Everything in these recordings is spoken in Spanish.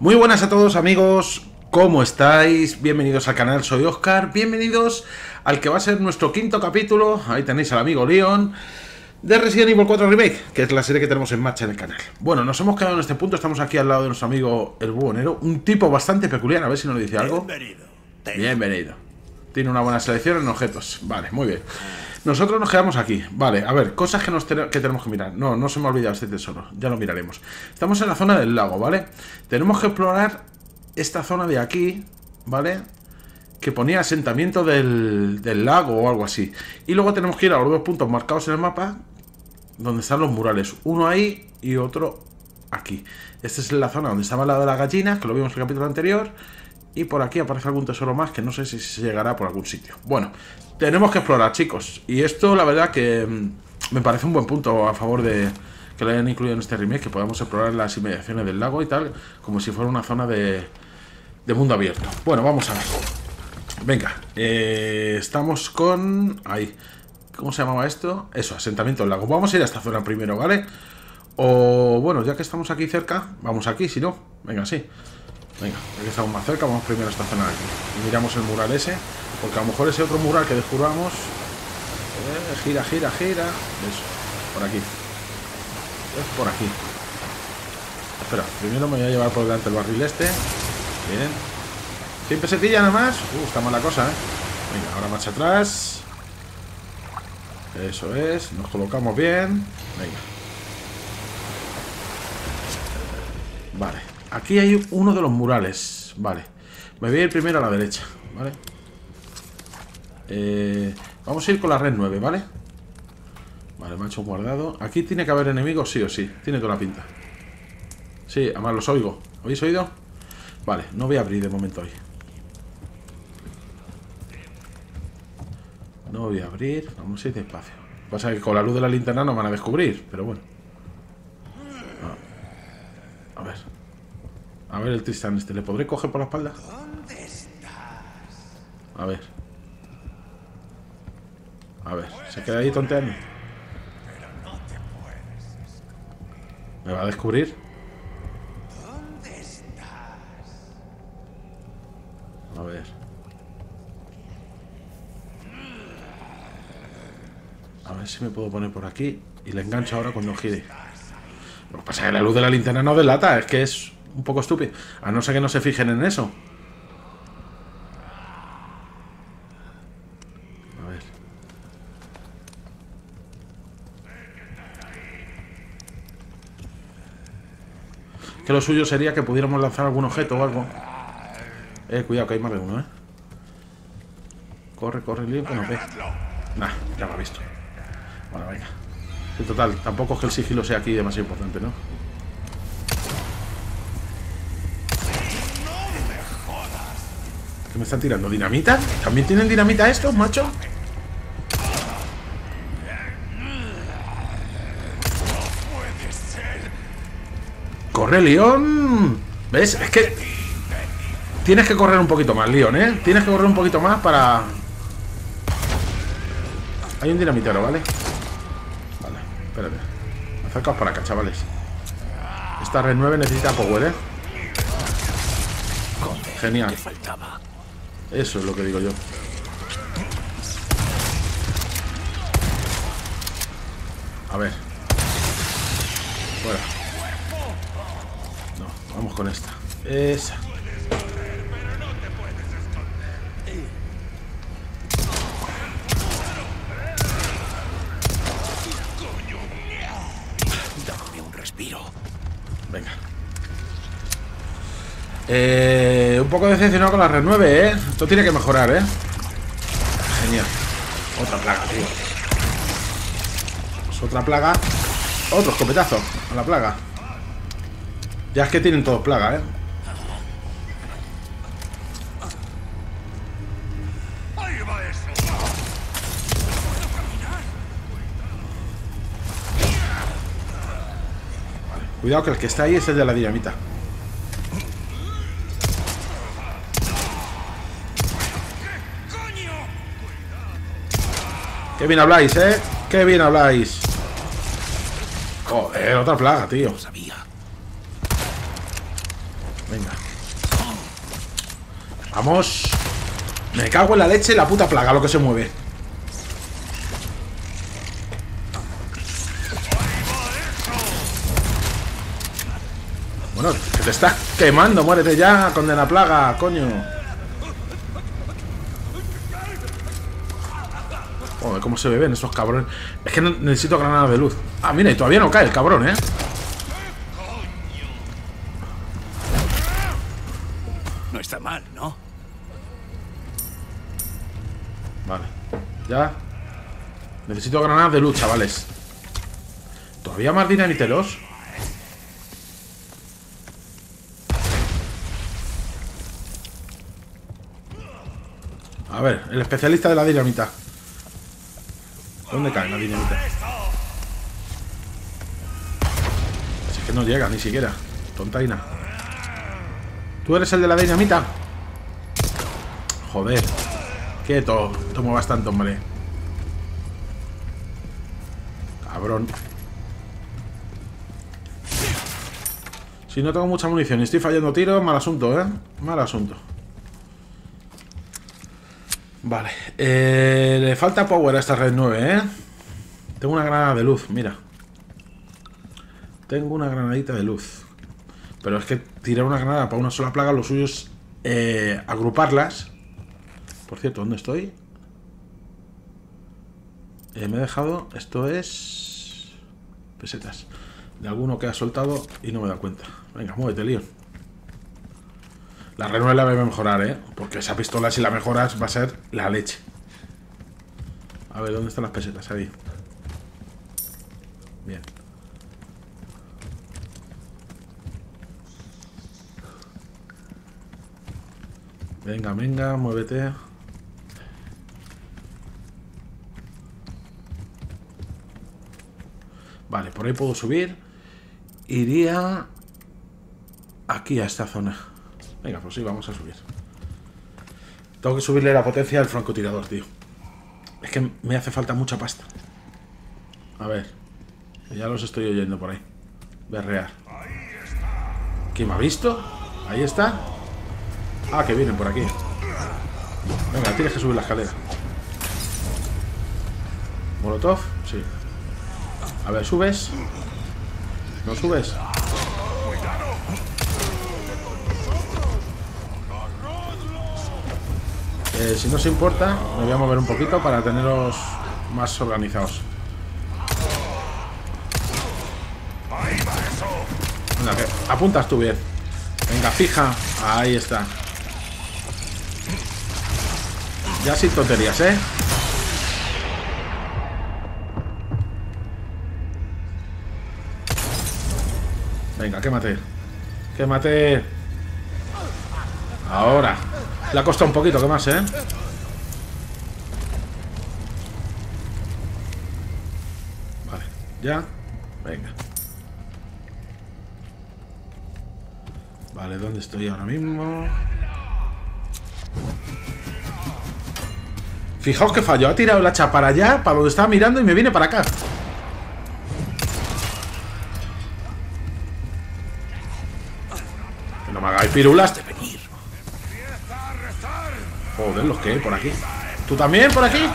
Muy buenas a todos amigos, ¿cómo estáis? Bienvenidos al canal, soy Oscar, bienvenidos al que va a ser nuestro quinto capítulo, ahí tenéis al amigo Leon, de Resident Evil 4 Remake, que es la serie que tenemos en marcha en el canal. Bueno, nos hemos quedado en este punto, estamos aquí al lado de nuestro amigo el Buonero, un tipo bastante peculiar, a ver si nos dice algo. Bienvenido. Bienvenido. Tiene una buena selección en objetos. Vale, muy bien. Nosotros nos quedamos aquí. Vale, a ver, cosas que, nos que tenemos que mirar. No, no se me ha olvidado este tesoro. Ya lo miraremos. Estamos en la zona del lago, ¿vale? Tenemos que explorar esta zona de aquí, ¿vale? Que ponía asentamiento del, del lago o algo así. Y luego tenemos que ir a los dos puntos marcados en el mapa donde están los murales. Uno ahí y otro aquí. Esta es la zona donde estaba la de las gallinas, que lo vimos en el capítulo anterior. Y por aquí aparece algún tesoro más que no sé si se llegará por algún sitio. Bueno, tenemos que explorar, chicos. Y esto, la verdad, que mm, me parece un buen punto a favor de que lo hayan incluido en este remake, que podamos explorar las inmediaciones del lago y tal, como si fuera una zona de, mundo abierto. Bueno, vamos a ver. Venga, eh, estamos con... Ahí. ¿Cómo se llamaba esto? Eso, asentamiento del lago. Vamos a ir a esta zona primero, ¿vale? O bueno, ya que estamos aquí cerca, vamos aquí, si no, venga, sí. Venga, ya que estamos más cerca, vamos primero a esta zona aquí. Y miramos el mural ese, porque a lo mejor ese otro mural que descubramos... eh, gira, gira, gira. Eso, por aquí. Es por aquí. Espera, primero me voy a llevar por delante el barril este. Bien. 100 pesetillas nada más. Uh, está mala cosa, ¿eh? Venga, ahora marcha atrás. Eso es, nos colocamos bien. Venga. Vale, aquí hay uno de los murales. Vale, me voy a ir primero a la derecha. Vale. Eh, vamos a ir con la red 9, ¿vale? Vale, un guardado. Aquí tiene que haber enemigos, sí o sí. Tiene toda la pinta. Sí, además los oigo. ¿Habéis oído? Vale, no voy a abrir de momento hoy. No voy a abrir. Vamos a ir despacio. Pasa que con la luz de la linterna no van a descubrir, pero bueno. A, a ver. A ver el Tristan este. ¿Le podré coger por la espalda? A ver. A ver. Se queda ahí tonteando. ¿Me va a descubrir? A ver. A ver si me puedo poner por aquí y le engancho ahora cuando gire. Lo que pasa es que la luz de la linterna no delata, es que es un poco estúpido. A no ser que no se fijen en eso. A ver. Que lo suyo sería que pudiéramos lanzar algún objeto o algo. Eh, cuidado, que hay más de uno, eh. Corre, corre, lío, que nos ve. Nah, ya me ha visto. Bueno, venga. En total, tampoco es que el sigilo sea aquí demasiado importante, ¿no? Me están tirando? ¿Dinamita? ¿También tienen dinamita estos, macho? ¡Corre, León! ¿Ves? Es que... Tienes que correr un poquito más, León, ¿eh? Tienes que correr un poquito más para... Hay un dinamitero, ¿vale? Vale, espérate. Acercaos para acá, chavales. Esta red 9 necesita power, ¿eh? Genial. Eso es lo que digo yo. A ver. Fuera. No, vamos con esta. Esa. Dame un respiro. Venga. Eh, poco decepcionado con la red 9, ¿eh? Esto tiene que mejorar, ¿eh? Genial. Otra plaga, tío. Pues otra plaga. Otro escopetazo a la plaga. Ya es que tienen todos plaga, ¿eh? Cuidado que el que está ahí es el de la dinamita. Qué bien habláis, ¿eh? Qué bien habláis. Joder, otra plaga, tío. Sabía. Venga. Vamos. Me cago en la leche y la puta plaga, lo que se mueve. Bueno, que te estás quemando, muérete ya, condena plaga, coño. Joder, cómo se beben esos cabrones. Es que necesito granadas de luz. Ah, mira, y todavía no cae el cabrón, ¿eh? No está mal, ¿no? Vale. Ya. Necesito granadas de luz, chavales. ¿Todavía más dinamiteros? A ver, el especialista de la dinamita. ¿Dónde cae la dinamita? Si es que no llega ni siquiera. Tontaina. ¿Tú eres el de la dinamita? Joder. Quieto. Tomo bastante, hombre. Cabrón. Si no tengo mucha munición y estoy fallando tiros, mal asunto, ¿eh? Mal asunto. Vale. Eh, le falta power a esta red 9, ¿eh? Tengo una granada de luz, mira. Tengo una granadita de luz. Pero es que tirar una granada para una sola plaga, lo suyo es eh, agruparlas. Por cierto, ¿dónde estoy? Eh, me he dejado... Esto es... Pesetas. De alguno que ha soltado y no me da cuenta. Venga, muévete, Leon. La R9 la a mejorar, ¿eh? Porque esa pistola, si la mejoras, va a ser la leche. A ver, ¿dónde están las pesetas? Ahí. Bien. Venga, venga, muévete. Vale, por ahí puedo subir. Iría aquí a esta zona. Venga, pues sí, vamos a subir. Tengo que subirle la potencia al francotirador, tío. Es que me hace falta mucha pasta. A ver. Ya los estoy oyendo por ahí. Berrear. ¿Quién me ha visto? Ahí está. Ah, que vienen por aquí. Venga, tienes que subir la escalera. Molotov, sí. A ver, ¿subes? ¿No subes? Eh, si no os importa, me voy a mover un poquito para teneros más organizados. Venga, que apuntas tú bien. Venga, fija. Ahí está. Ya sin tonterías, ¿eh? Venga, quémate. Quémate. Ahora. Le ha costado un poquito, ¿qué más, eh? Vale, ya. Venga. Vale, ¿dónde estoy ahora mismo? Fijaos que falló. Ha tirado la hacha para allá, para donde estaba mirando y me viene para acá. Que no me hagáis pirulas. Joder, los que hay por aquí. ¿Tú también por aquí?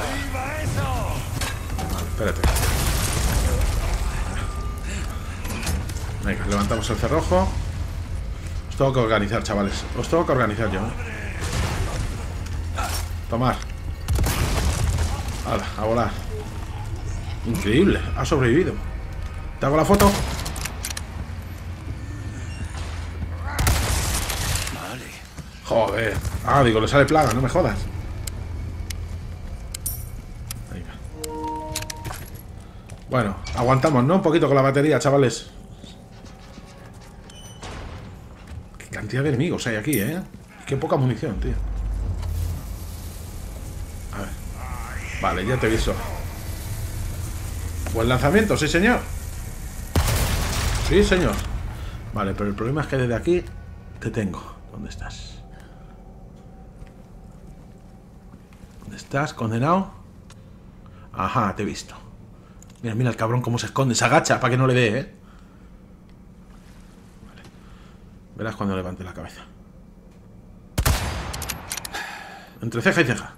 Espérate. Venga, levantamos el cerrojo. Os tengo que organizar, chavales. Os tengo que organizar yo. ¿eh? Tomar. Hala, a volar. Increíble, ha sobrevivido. ¿Te hago la foto? Vale. Joder. Ah, digo, le sale plaga, no me jodas. Venga. Bueno, aguantamos, ¿no? Un poquito con la batería, chavales. Qué cantidad de enemigos hay aquí, ¿eh? Qué poca munición, tío. A ver. Vale, ya te he visto. Buen lanzamiento, sí, señor. Sí, señor. Vale, pero el problema es que desde aquí te tengo. ¿Dónde estás? ¿Dónde estás, condenado? Ajá, te he visto. Mira, mira el cabrón cómo se esconde, se agacha para que no le dé, ¿eh? Vale. Verás cuando levante la cabeza. Entre ceja y ceja.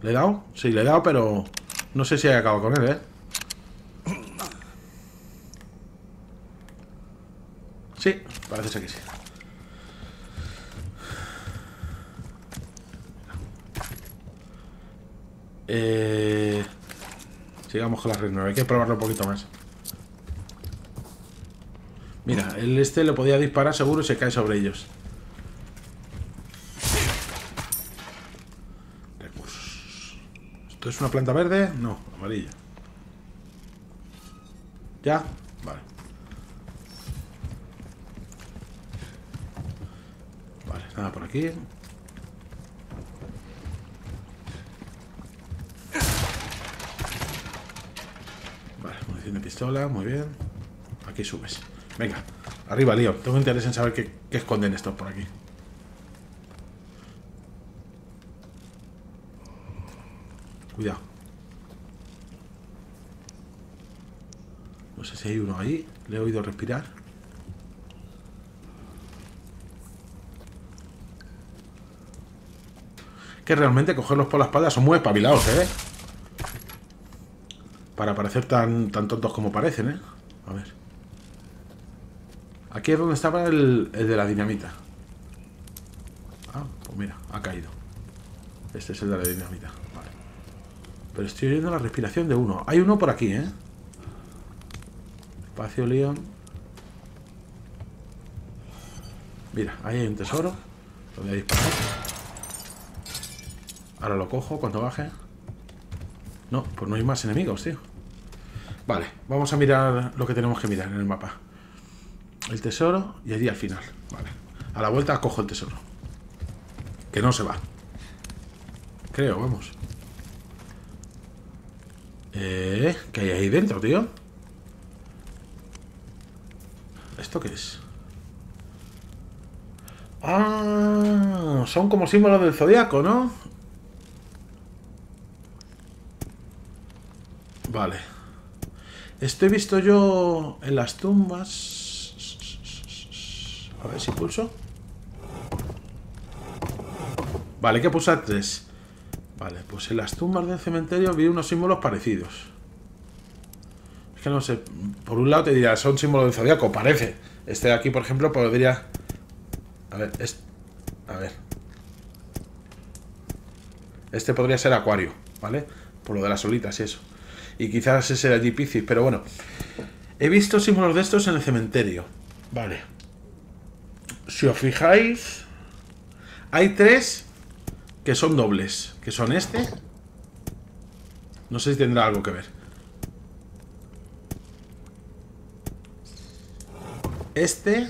¿Le he dado? Sí, le he dado, pero no sé si he acabado con él, ¿eh? Sí, parece ser que sí. Eh... Sigamos con la red 9, hay que probarlo un poquito más. Mira, el este lo podía disparar seguro y se cae sobre ellos. Recursos. ¿Esto es una planta verde? No, amarilla. ¿Ya? Vale. Vale, nada por aquí. Pistola, muy bien. Aquí subes. Venga, arriba, lío. Tengo interés en saber qué, esconden estos por aquí. Cuidado. No sé si hay uno ahí. Le he oído respirar. Que realmente cogerlos por la espalda son muy espabilados, ¿eh? Para parecer tan, tontos como parecen, ¿eh? A ver. Aquí es donde estaba el, el de la dinamita. Ah, pues mira, ha caído. Este es el de la dinamita. Vale. Pero estoy oyendo la respiración de uno. Hay uno por aquí, ¿eh? Espacio León. Mira, ahí hay un tesoro. Lo voy a disparar. Ahora lo cojo cuando baje. No, pues no hay más enemigos, tío. Vale, vamos a mirar lo que tenemos que mirar en el mapa. El tesoro y allí al final. Vale. A la vuelta cojo el tesoro. Que no se va. Creo, vamos. Eh, ¿Qué hay ahí dentro, tío? ¿Esto qué es? Ah, son como símbolos del zodiaco, ¿no? Vale. Esto he visto yo en las tumbas. A ver si pulso. Vale, hay que pulsar tres. Vale, pues en las tumbas del cementerio vi unos símbolos parecidos. Es que no sé. Por un lado te diría, son símbolos del zodiaco, parece. Este de aquí, por ejemplo, podría. A ver, es... A ver. Este podría ser Acuario, ¿vale? Por lo de las olitas y eso. Y quizás ese era Piscis, pero bueno. He visto símbolos de estos en el cementerio. Vale. Si os fijáis, hay tres que son dobles. Que son este. No sé si tendrá algo que ver. Este.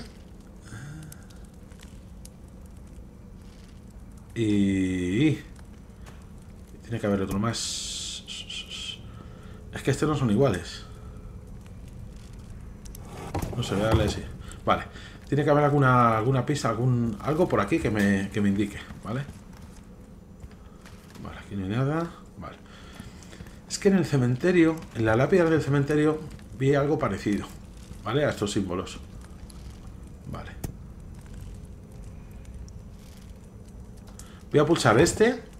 Y... Tiene que haber otro más. Es que estos no son iguales. No sé, dale sí. Vale. Tiene que haber alguna, alguna pista, algún, algo por aquí que me, que me indique, ¿vale? Vale, aquí no hay nada. Vale. Es que en el cementerio, en la lápida del cementerio, vi algo parecido, ¿vale? A estos símbolos. Vale. Voy a pulsar este.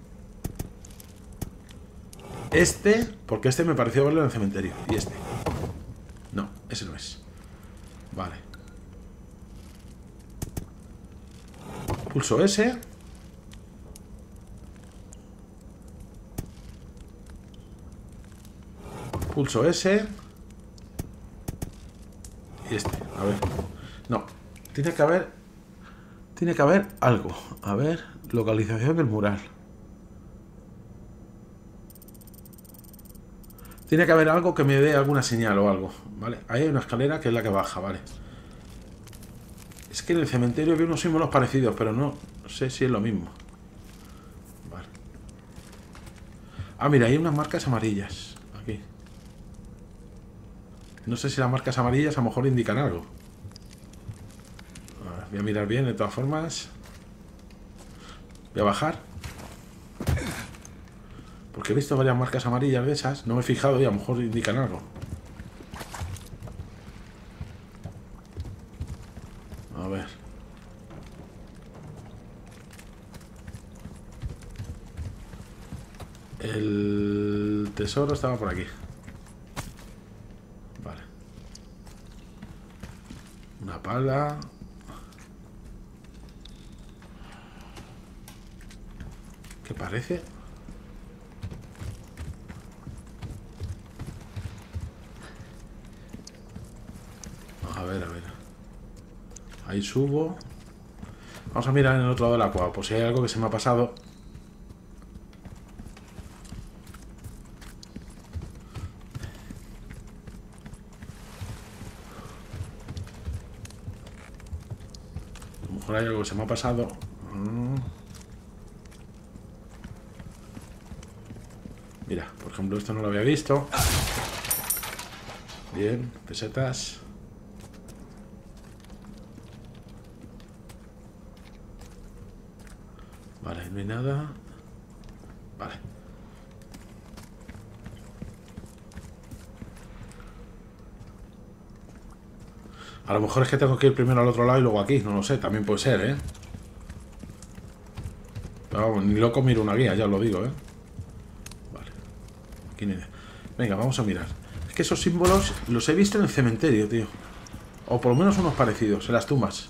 Este, porque este me pareció verlo en el cementerio. Y este. No, ese no es. Vale. Pulso ese. Pulso ese. Y este. A ver. No. Tiene que haber... Tiene que haber algo. A ver. Localización del mural. Tiene que haber algo que me dé alguna señal o algo, ¿vale? Ahí hay una escalera que es la que baja, ¿vale? Es que en el cementerio vi unos símbolos parecidos, pero no sé si es lo mismo. Vale. Ah, mira, hay unas marcas amarillas. Aquí. No sé si las marcas amarillas a lo mejor indican algo. A voy a mirar bien, de todas formas. Voy a bajar. Porque he visto varias marcas amarillas de esas. No me he fijado y a lo mejor indican algo. A ver. El tesoro estaba por aquí. Vale. Una pala. ¿Qué parece? A ver, a ver. Ahí subo. Vamos a mirar en el otro lado de la cueva, por si hay algo que se me ha pasado. A lo mejor hay algo que se me ha pasado. Mm. Mira, por ejemplo, esto no lo había visto. Bien, pesetas. Vale, no hay nada. Vale. A lo mejor es que tengo que ir primero al otro lado y luego aquí, no lo sé, también puede ser, ¿eh? Pero vamos, ni loco miro una guía, ya os lo digo, ¿eh? Vale. Aquí ni idea. Venga, vamos a mirar. Es que esos símbolos los he visto en el cementerio, tío. O por lo menos unos parecidos, en las tumbas.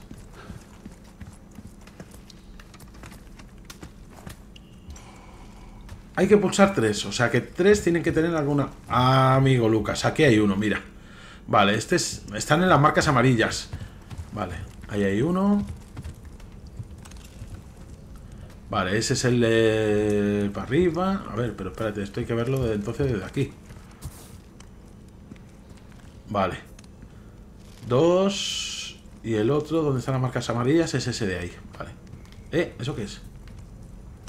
Hay que pulsar tres, o sea que tres tienen que tener alguna... Ah, amigo Lucas, aquí hay uno, mira. Vale, este es... Están en las marcas amarillas. Vale, ahí hay uno. Vale, ese es el de... Para arriba. A ver, pero espérate, esto hay que verlo de, entonces desde aquí. Vale. Dos... Y el otro, donde están las marcas amarillas, es ese de ahí. Vale. ¿Eh? ¿Eso qué es?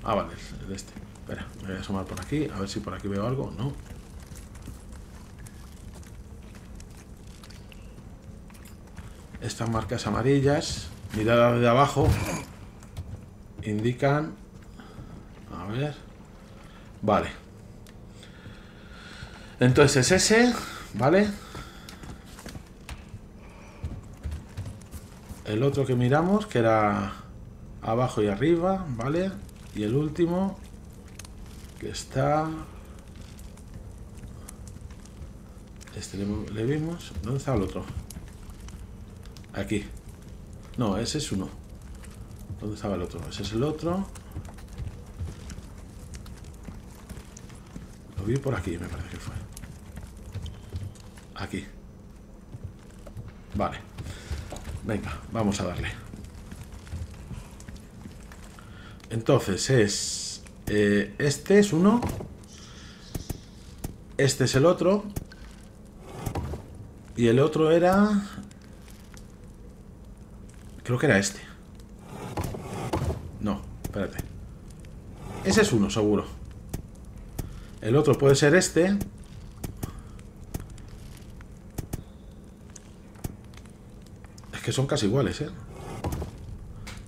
Ah, vale, de este. Espera, me voy a asomar por aquí, a ver si por aquí veo algo. No. Estas marcas amarillas, mirada de abajo, indican... A ver... Vale. Entonces es ese, ¿vale? El otro que miramos, que era abajo y arriba, ¿vale? Y el último, que está... Este le, le vimos. ¿Dónde está el otro? Aquí. No, ese es uno. ¿Dónde estaba el otro? Ese es el otro. Lo vi por aquí, me parece que fue. Aquí. Vale. Venga, vamos a darle. Entonces es... eh, este es uno. Este es el otro. Y el otro era... Creo que era este. No, espérate. Ese es uno, seguro. El otro puede ser este. Es que son casi iguales, ¿eh?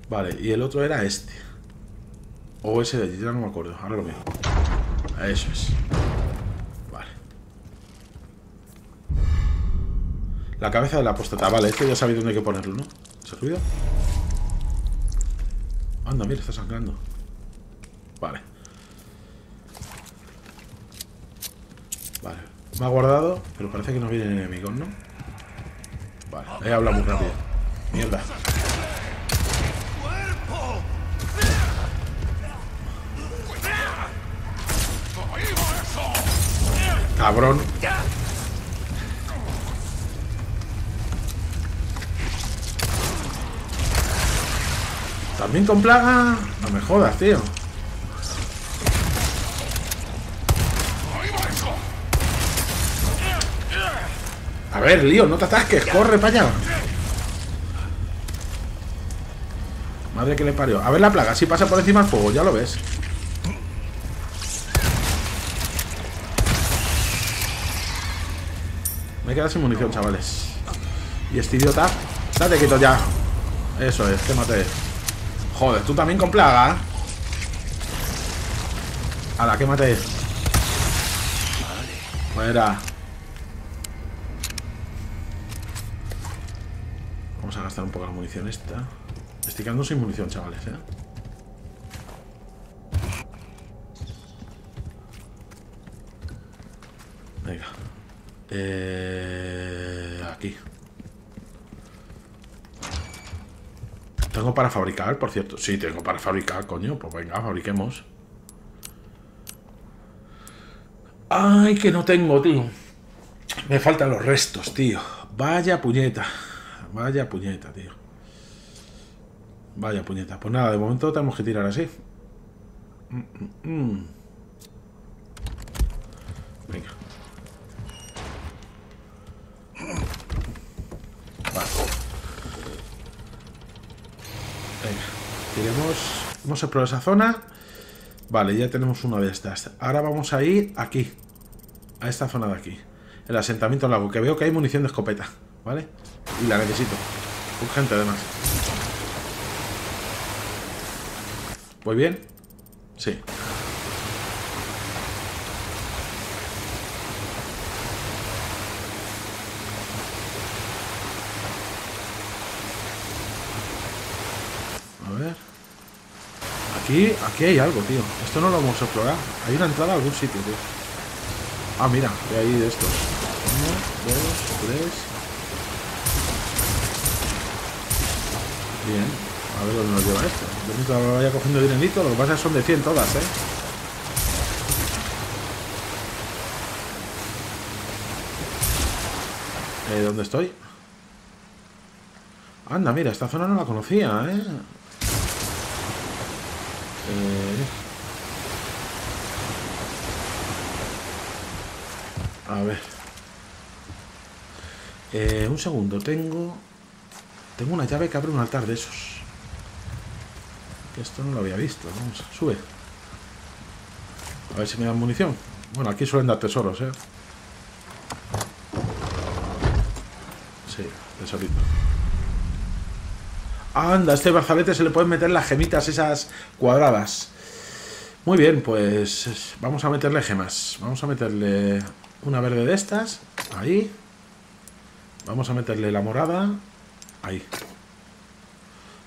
Vale, y el otro era este. O ese de allí, ya no me acuerdo. Ahora lo veo. Eso es. Vale. La cabeza de la apóstata. Vale, este ya sabéis dónde hay que ponerlo, ¿no? ¿Se ruido? Anda, mira, está sangrando. Vale. Vale. Me ha guardado, pero parece que no vienen enemigos, ¿no? Vale, he hablado muy rápido. Mierda. Cabrón. También con plaga. No me jodas, tío. A ver, lío, no te atasques, corre para allá. Madre que le parió. A ver la plaga, si pasa por encima del fuego, ya lo ves. Quedado sin munición, chavales. Y este idiota. Date quieto ya. Eso es, quémate. Joder, tú también con plaga. A la quémate. Fuera. Vamos a gastar un poco la munición esta. Estoy quedando sin munición, chavales, ¿eh? Venga. Eh, aquí. ¿Tengo para fabricar, por cierto? Sí, tengo para fabricar, coño. Pues venga, fabriquemos. Ay, que no tengo, tío. Me faltan los restos, tío. Vaya puñeta. Vaya puñeta, tío. Vaya puñeta. Pues nada, de momento tenemos que tirar así. Mm, mm, mm. Venga. Vale. Venga. Tiremos. Vamos a probar esa zona. Vale, ya tenemos una de estas. Ahora vamos a ir aquí. A esta zona de aquí. El asentamiento lago. Que veo que hay munición de escopeta. ¿Vale? Y la necesito. Urgente además. ¿Voy bien? Sí. A ver. Aquí, aquí hay algo, tío. Esto no lo vamos a explorar. Hay una entrada a algún sitio, tío. Ah, mira, que hay de estos. Uno, dos, tres. Bien. A ver dónde nos lleva esto. Yo mientras vaya cogiendo dinerito, lo que pasa es que son de 100 todas, ¿eh? Eh, ¿Dónde estoy? Anda, mira, esta zona no la conocía, ¿eh? Eh, A ver. Eh, un segundo, tengo... Tengo una llave que abre un altar de esos. Esto no lo había visto. Vamos, sube. A ver si me dan munición. Bueno, aquí suelen dar tesoros, ¿eh? Sí, tesorito. Anda, este brazalete se le pueden meter las gemitas esas cuadradas. Muy bien, pues vamos a meterle gemas. Vamos a meterle una verde de estas. Ahí. Vamos a meterle la morada. Ahí.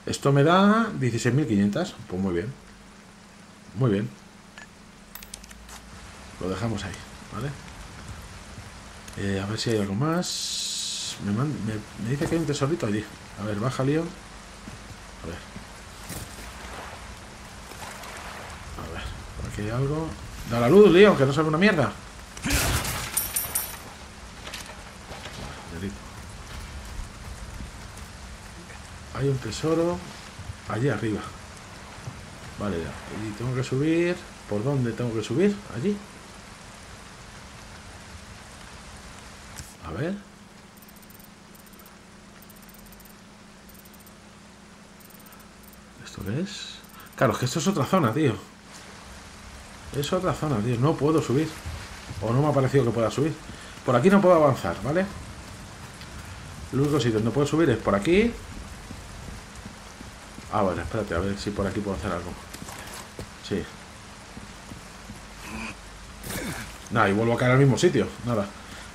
Esto me da 16.500. Pues muy bien. Muy bien. Lo dejamos ahí, ¿vale? Eh, a ver si hay algo más. Me dice que hay un tesorito allí. A ver, baja, lío. A ver. A ver, por aquí hay algo. Da la luz, lío, que no salga una mierda. Hay un tesoro allí arriba. Vale, ya. Y tengo que subir. ¿Por dónde tengo que subir? Allí. A ver. ¿Esto? Claro, es que esto es otra zona, tío. Es otra zona, tío. No puedo subir. O no me ha parecido que pueda subir. Por aquí no puedo avanzar, ¿vale? El único sitio donde puedo subir es por aquí. Ah, vale, espérate, a ver si por aquí puedo hacer algo. Sí. Nada, y vuelvo a caer al mismo sitio. Nada.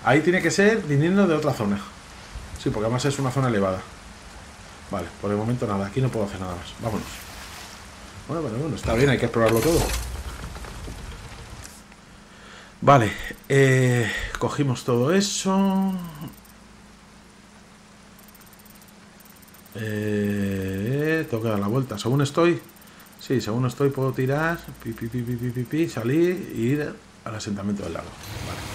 Ahí tiene que ser viniendo de otra zona. Sí, porque además es una zona elevada. Vale, por el momento nada. Aquí no puedo hacer nada más. Vámonos. Bueno, bueno, bueno, está bien, hay que explorarlo todo. Vale, eh, cogimos todo eso. Eh, tengo que dar la vuelta. Según estoy, sí, según estoy puedo tirar, pi, pi, pi, salir e ir al asentamiento del lago. Vale.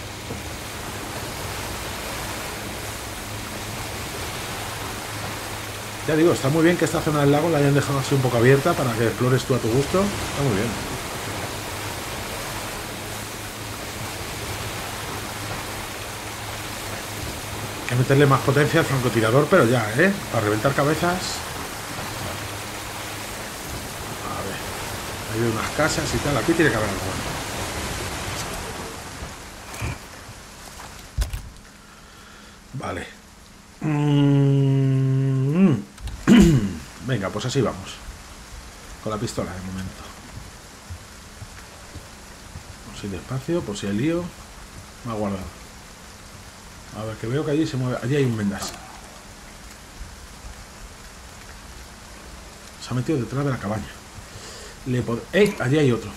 Ya digo, está muy bien que esta zona del lago la hayan dejado así un poco abierta para que explores tú a tu gusto. Está muy bien. Hay que meterle más potencia al francotirador, pero ya, ¿eh? Para reventar cabezas. A ver. Hay unas casas y tal. Aquí tiene que haber algo. Vale. Mm. Pues así vamos. Con la pistola de momento. Por si hay despacio, por si hay lío. Me ha guardado. A ver, que veo que allí se mueve. Allí hay un vendas. Se ha metido detrás de la cabaña. Le pod- ¡Eh! Allí hay otro.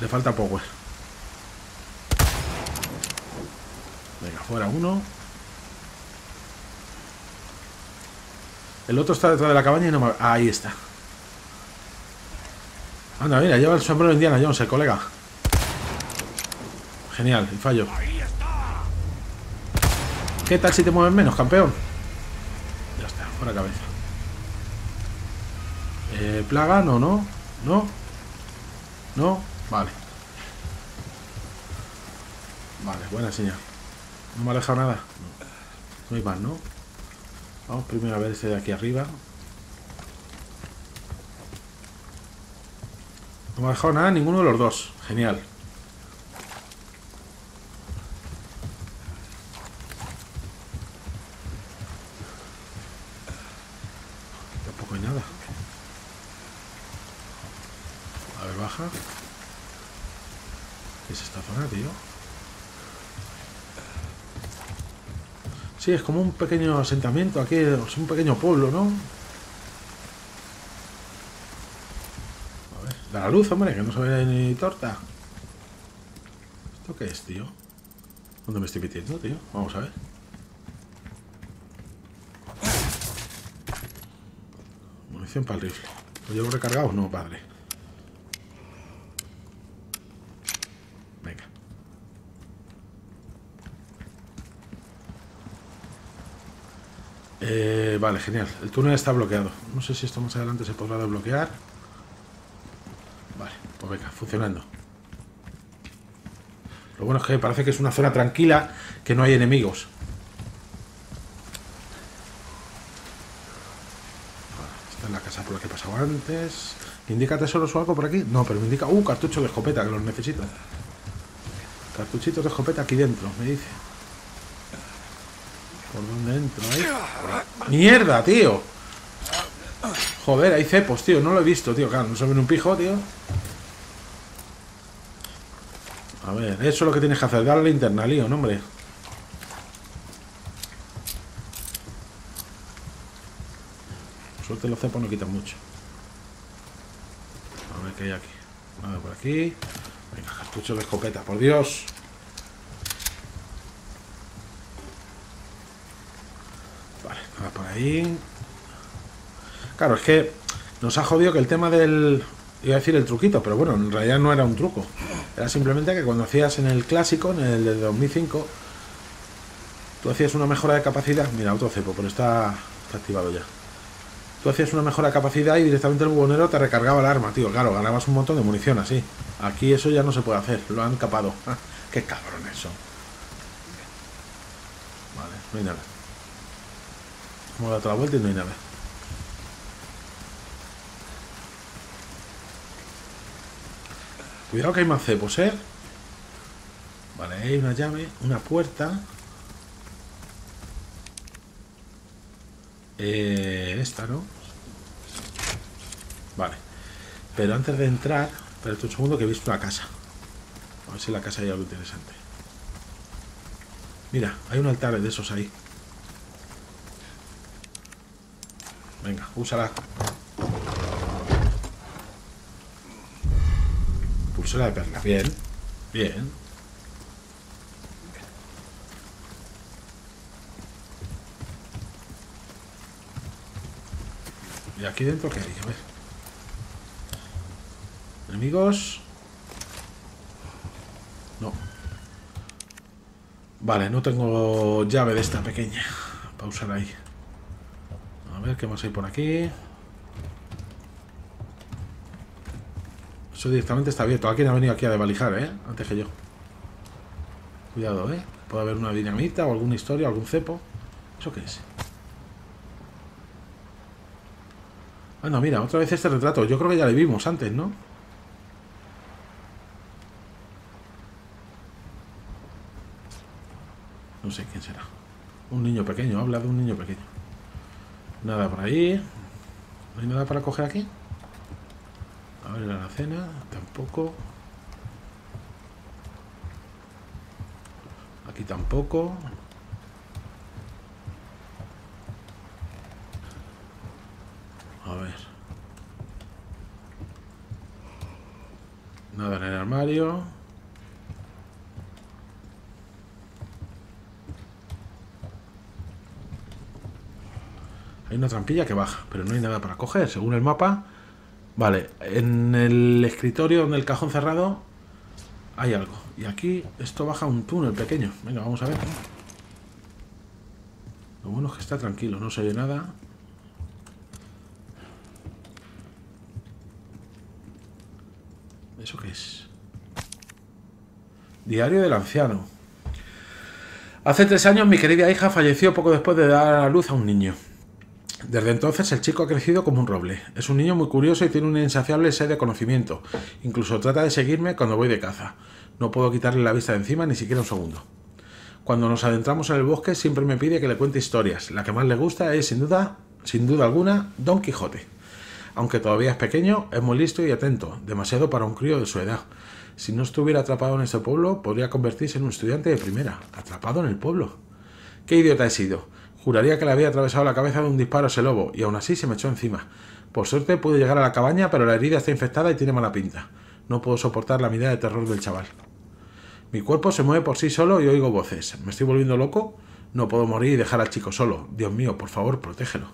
Le falta power. Venga, fuera uno. El otro está detrás de la cabaña y no me... Ahí está. Anda, mira, lleva el sombrero Indiana Jones, el colega. Genial, el fallo. ¿Qué tal si te mueves menos, campeón? Ya está, fuera cabeza. Eh, plaga, no, no. No. No. Vale. Vale, buena señal. ¿No me ha dejado nada? No. No hay más, ¿no? Vamos primero a ver este de aquí arriba. No me ha dejado nada ninguno de los dos. Genial. Tampoco hay nada. A ver, baja. ¿Qué es esta zona, tío? Sí, es como un pequeño asentamiento aquí, es un pequeño pueblo, ¿no? A ver, da la luz, hombre, que no se ve ni torta. ¿Esto qué es, tío? ¿Dónde me estoy metiendo, tío? Vamos a ver. Munición para el rifle. ¿Lo llevo recargado? No, padre. Venga. Vale, genial. El túnel está bloqueado. No sé si esto más adelante se podrá desbloquear. Vale, pues venga, funcionando. Lo bueno es que parece que es una zona tranquila, que no hay enemigos. Esta es la casa por la que he pasado antes. ¿Me indica tesoros o algo por aquí? No, pero me indica... ¡Uh! Cartucho de escopeta, que los necesito. Cartuchitos de escopeta aquí dentro, me dice. ¿Por dónde entro? Ahí. ¡Mierda, tío! Joder, hay cepos, tío. No lo he visto, tío. Claro, no se ven un pijo, tío. A ver, eso es lo que tienes que hacer. Darle linterna, lío, hombre. Por suerte los cepos no quitan mucho. A ver qué hay aquí. Nada por aquí. Venga, cartucho de escopeta, por Dios. Vale, nada por Claro, es que nos ha jodido que el tema del... Iba a decir el truquito, pero bueno, en realidad no era un truco. Era simplemente que cuando hacías en el clásico, en el de 2005, tú hacías una mejora de capacidad. Mira, otro cepo, pero está, activado ya. Tú hacías una mejora de capacidad y directamente el buhonero te recargaba el arma, tío. Claro, ganabas un montón de munición así. Aquí eso ya no se puede hacer, lo han capado. Qué cabrón eso. Vale, no hay nada. Hemos dado toda la vuelta y no hay nada. Cuidado que hay más cepos, ¿eh? Vale, hay una llave, una puerta. Eh, esta, ¿no? Vale. Pero antes de entrar, espérate un segundo que he visto una casa. A ver si la casa hay algo interesante. Mira, hay un altar de esos ahí. Venga, úsala. Pulsera de perla. Bien. Bien. ¿Y aquí dentro qué hay? A ver. ¿Enemigos? No. Vale, no tengo llave de esta pequeña. Para usar ahí. A ver, ¿qué más hay por aquí? Eso directamente está abierto. Alguien ha venido aquí a desvalijar, ¿eh? Antes que yo. Cuidado, ¿eh? Puede haber una dinamita o alguna historia, algún cepo. ¿Eso qué es? Ah, no, mira, otra vez este retrato. Yo creo que ya le vimos antes, ¿no? No sé quién será. Un niño pequeño, habla de un niño pequeño. Nada por ahí. ¿No hay nada para coger aquí? A ver, la cena, tampoco. Aquí tampoco. A ver. Nada en el armario. Una trampilla que baja, pero no hay nada para coger. Según el mapa, Vale, en el escritorio, en el cajón cerrado, hay algo. Y aquí esto baja un túnel pequeño. Venga, vamos a ver. Lo bueno es que está tranquilo, no se oye nada. ¿Eso qué es? Diario del anciano. Hace tres años mi querida hija falleció poco después de dar a luz a un niño. Desde entonces el chico ha crecido como un roble. Es un niño muy curioso y tiene una insaciable sed de conocimiento. Incluso trata de seguirme cuando voy de caza. No puedo quitarle la vista de encima ni siquiera un segundo. Cuando nos adentramos en el bosque siempre me pide que le cuente historias. La que más le gusta es sin duda, sin duda alguna, Don Quijote. Aunque todavía es pequeño, es muy listo y atento, demasiado para un crío de su edad. Si no estuviera atrapado en este pueblo, podría convertirse en un estudiante de primera. Atrapado en el pueblo. ¿Qué idiota he sido? Juraría que le había atravesado la cabeza de un disparo a ese lobo, y aún así se me echó encima. Por suerte pude llegar a la cabaña, pero la herida está infectada y tiene mala pinta. No puedo soportar la mirada de terror del chaval. Mi cuerpo se mueve por sí solo y oigo voces. ¿Me estoy volviendo loco? No puedo morir y dejar al chico solo. Dios mío, por favor, protégelo.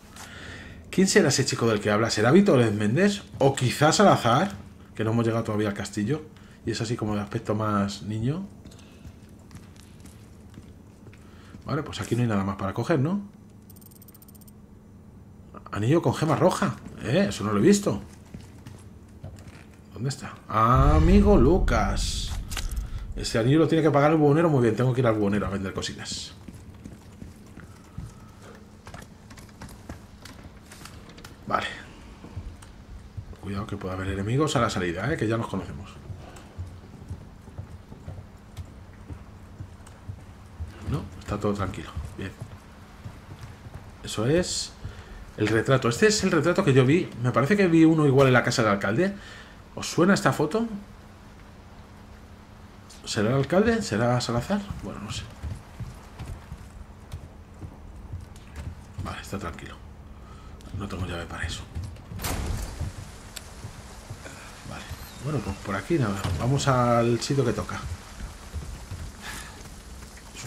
¿Quién será ese chico del que habla? ¿Será Víctor Méndez? ¿O quizás Salazar? Que no hemos llegado todavía al castillo. Y es así como de aspecto más niño. Vale, pues aquí no hay nada más para coger, ¿no? Anillo con gema roja. Eh, eso no lo he visto. ¿Dónde está? Amigo Lucas. Ese anillo lo tiene que pagar el buhonero. Muy bien, tengo que ir al buhonero a vender cositas. Vale. Cuidado que pueda haber enemigos a la salida, ¿eh? que ya los conocemos. Está todo tranquilo. Bien. Eso es el retrato. Este es el retrato que yo vi. Me parece que vi uno igual en la casa del alcalde. ¿Os suena esta foto? ¿Será el alcalde? ¿Será Salazar? Bueno, no sé. Vale, está tranquilo. No tengo llave para eso. Vale. Bueno, pues por aquí nada. Vamos al sitio que toca.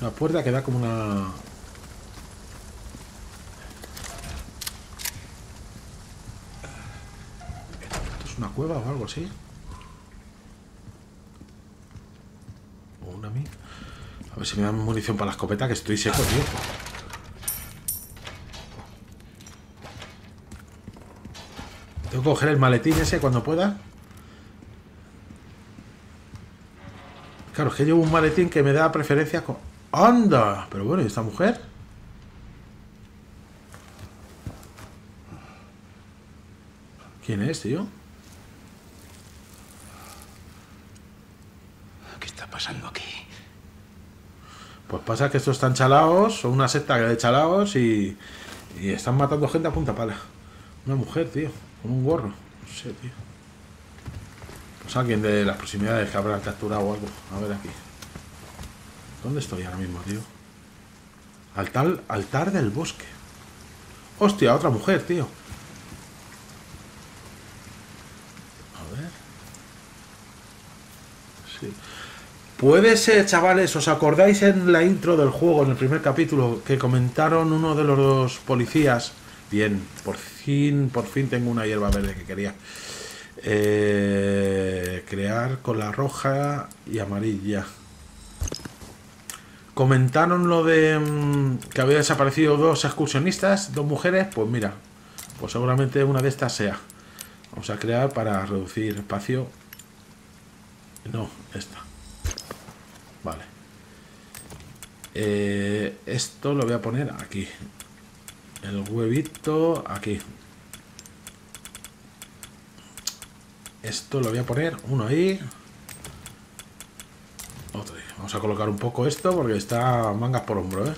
Una puerta que da como una... ¿Esto es una cueva o algo así? O una mí. A ver si me dan munición para la escopeta, que estoy seco, tío. Tengo que coger el maletín ese cuando pueda. Claro, es que llevo un maletín que me da preferencia con... ¡Anda! Pero bueno, ¿y esta mujer? ¿Quién es, tío? ¿Qué está pasando aquí? Pues pasa que estos están chalaos, son una secta de chalaos y, y están matando gente a punta pala. Una mujer, tío, con un gorro. No sé, tío. Pues alguien de las proximidades que habrá capturado o algo. A ver aquí. ¿Dónde estoy ahora mismo, tío? Altar, altar del bosque. Hostia, otra mujer, tío. A ver. Sí. Puede ser, chavales, ¿os acordáis en la intro del juego, en el primer capítulo, que comentaron uno de los dos policías? Bien, por fin, por fin tengo una hierba verde que quería. Eh, crear con la roja y amarilla. Comentaron lo de mm, que había desaparecido dos excursionistas, dos mujeres, pues mira, pues seguramente una de estas sea. Vamos a crear para reducir espacio. No, esta. Vale. Eh, esto lo voy a poner aquí. El huevito aquí. Esto lo voy a poner uno ahí. Otro ahí. Vamos a colocar un poco esto porque está mangas por hombro, ¿eh?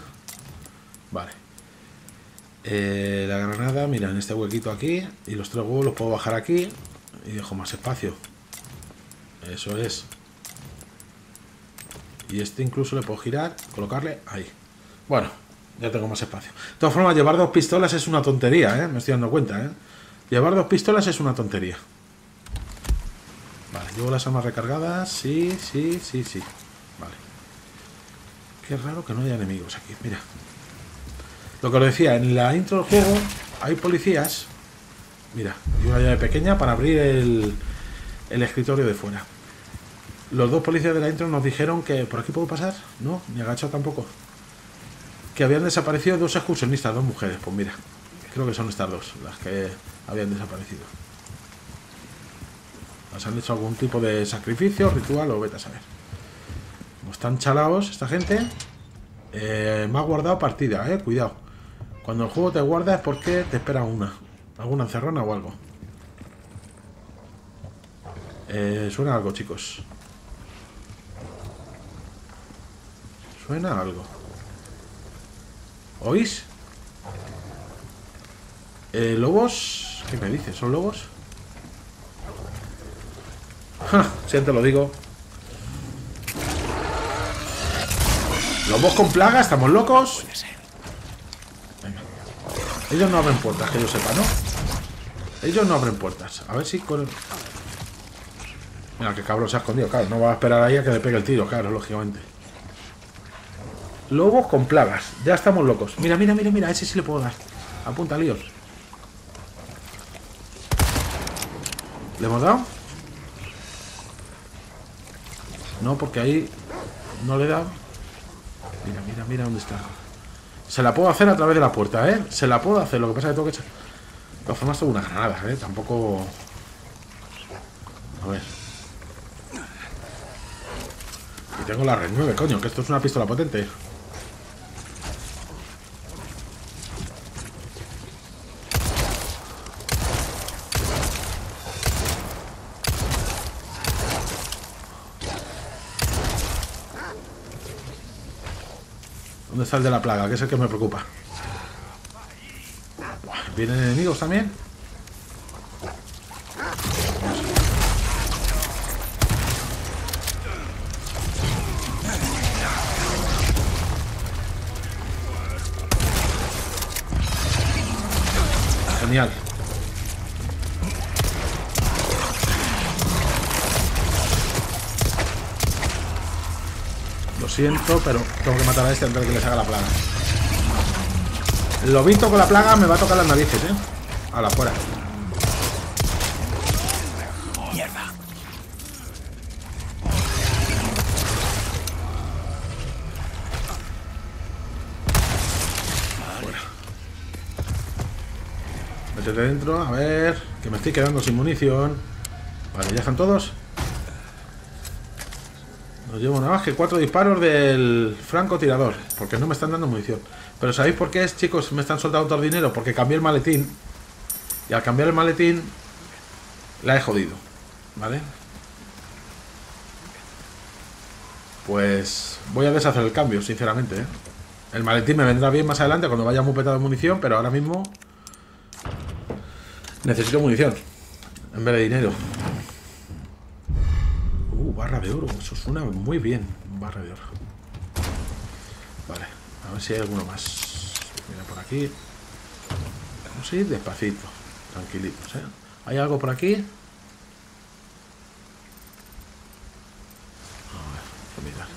Vale. Eh, la granada, mira, en este huequito aquí. Y los tres huevos los puedo bajar aquí. Y dejo más espacio. Eso es. Y este incluso le puedo girar, colocarle ahí. Bueno, ya tengo más espacio. De todas formas, llevar dos pistolas es una tontería, ¿eh? Me estoy dando cuenta, ¿eh? Llevar dos pistolas es una tontería. Vale, llevo las armas recargadas. Sí, sí, sí, sí. Qué raro que no haya enemigos aquí. Mira. Lo que os decía, en la intro del juego hay policías. Mira, y una llave pequeña para abrir el, el escritorio de fuera. Los dos policías de la intro nos dijeron que por aquí puedo pasar. No, ni agachado tampoco. Que habían desaparecido dos excursionistas, dos mujeres. Pues mira, creo que son estas dos las que habían desaparecido. ¿Las han hecho algún tipo de sacrificio, ritual o vete a saber? Están chalaos esta gente. Eh, me ha guardado partida, eh, cuidado. Cuando el juego te guarda es porque te espera una. Alguna encerrona o algo. Eh, suena algo, chicos. Suena algo. ¿Oís? Eh, ¿Lobos? ¿Qué me dices? ¿Son lobos? Ja, si te lo digo. ¿Lobos con plaga? ¿Estamos locos? Venga. Ellos no abren puertas, que yo sepa, ¿no? Ellos no abren puertas. A ver si con... Mira, que cabrón se ha escondido, claro. No va a esperar ahí a que le pegue el tiro, claro, lógicamente. Lobos con plagas. Ya estamos locos. Mira, mira, mira, mira. A ese sí le puedo dar. Apunta, líos. ¿Le hemos dado? No, porque ahí no le he dado. Mira, mira, mira dónde está. Se la puedo hacer a través de la puerta, ¿eh? Se la puedo hacer, lo que pasa es que tengo que echar... De todas formas tengo una granada, ¿eh? Tampoco... A ver. Y tengo la red 9, coño, que esto es una pistola potente. De la plaga? Que es el que me preocupa. ¿Vienen enemigos también? Siento, pero tengo que matar a este antes de que les haga la plaga. El lobito con la plaga me va a tocar las narices, ¿eh? A la fuera. Mierda. Métete dentro, a ver. Que me estoy quedando sin munición. Vale, ya están todos. No llevo nada más que cuatro disparos del francotirador. Porque no me están dando munición. Pero ¿sabéis por qué es, chicos? Me están soltando todo el dinero. Porque cambié el maletín. Y al cambiar el maletín, la he jodido. ¿Vale? Pues voy a deshacer el cambio, sinceramente. ¿eh? El maletín me vendrá bien más adelante cuando vaya muy petado de munición. Pero ahora mismo necesito munición. En vez de dinero. Barra de oro. Eso suena muy bien. Barra de oro. Vale. A ver si hay alguno más. Mira por aquí. Vamos a ir despacito. Tranquilitos, ¿eh? ¿Hay algo por aquí? A ver, voy a mirar.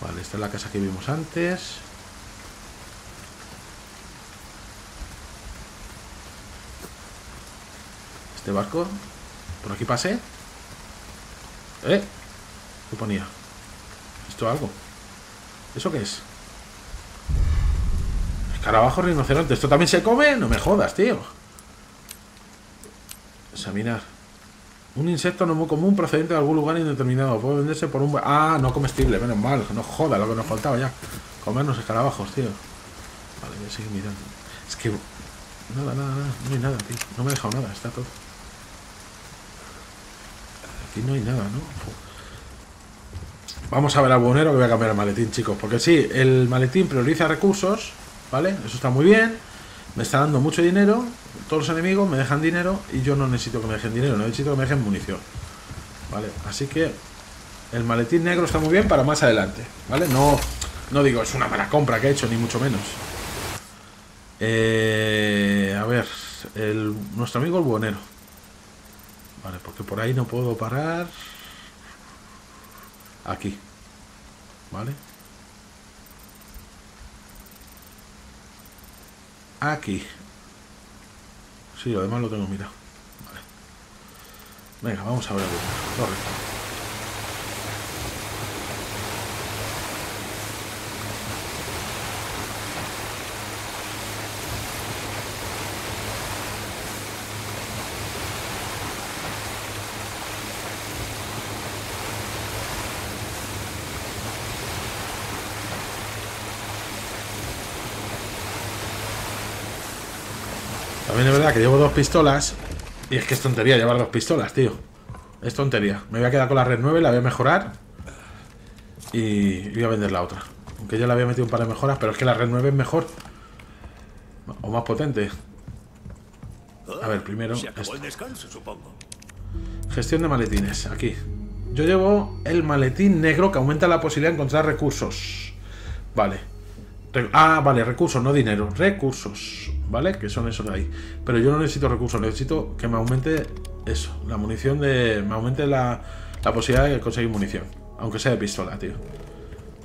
Vale, esta es la casa que vimos antes. Este barco. Por aquí pasé. ¿Eh? ¿Qué ponía? ¿Esto algo? ¿Eso qué es? Escarabajo rinoceronte. ¿Esto también se come? No me jodas, tío. Examinar. Un insecto no muy común procedente de algún lugar indeterminado. Puede venderse por un... Ah, no comestible. Menos mal. No joda lo que nos faltaba ya. Comernos escarabajos, tío. Vale, voy a seguir mirando. Es que... Nada, nada, nada. No hay nada, tío. No me he dejado nada. Está todo. Aquí no hay nada, ¿no? Vamos a ver al buhonero que voy a cambiar el maletín, chicos. Porque sí, el maletín prioriza recursos, ¿vale? Eso está muy bien. Me está dando mucho dinero. Todos los enemigos me dejan dinero y yo no necesito que me dejen dinero, necesito que me dejen munición. ¿Vale? Así que el maletín negro está muy bien para más adelante, ¿vale? No, no digo, es una mala compra que he hecho, ni mucho menos. Eh, a ver, el nuestro amigo el buonero. Por ahí no puedo parar. Aquí. ¿Vale? Aquí. Sí, lo demás lo tengo mirado. Vale. Venga, vamos a ver. También es verdad que llevo dos pistolas. Y es que es tontería llevar dos pistolas, tío. Es tontería. Me voy a quedar con la red 9, la voy a mejorar. Y voy a vender la otra. Aunque ya le había metido un par de mejoras, pero es que la red 9 es mejor. O más potente. A ver, primero. Gestión de maletines, aquí. Yo llevo el maletín negro que aumenta la posibilidad de encontrar recursos. Vale. ah, vale, recursos, no dinero. Recursos. ¿Vale? Que son esos de ahí. Pero yo no necesito recursos, necesito que me aumente eso, la munición de... Me aumente la, la posibilidad de conseguir munición. Aunque sea de pistola, tío.